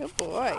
Good boy.